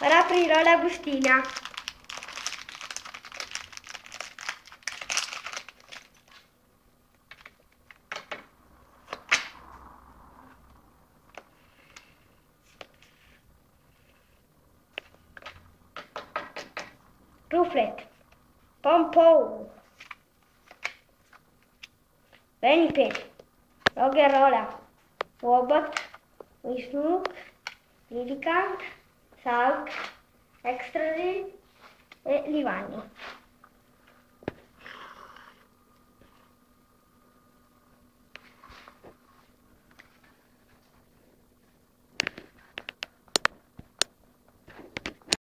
Ora aprirò la bustina. Ruflet, Pompou, Benipet, Rogerola, Wobot, Wisnuk, Lillicant, Salk, Extra e Livagno.